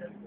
Thank you.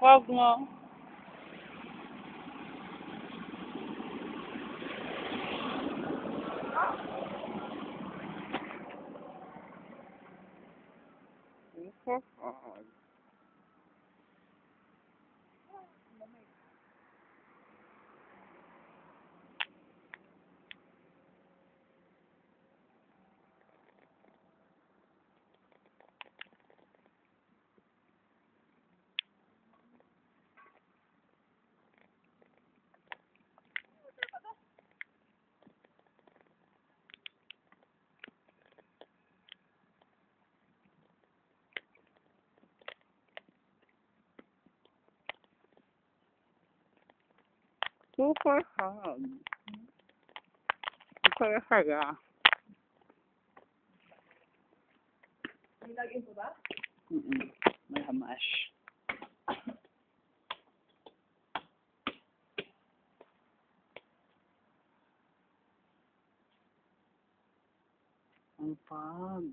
Frogman. Mwen fok an. Super hug. Super hug, ah. Nilagyan ko ba? Mm-mm. May hamash. Ang pag.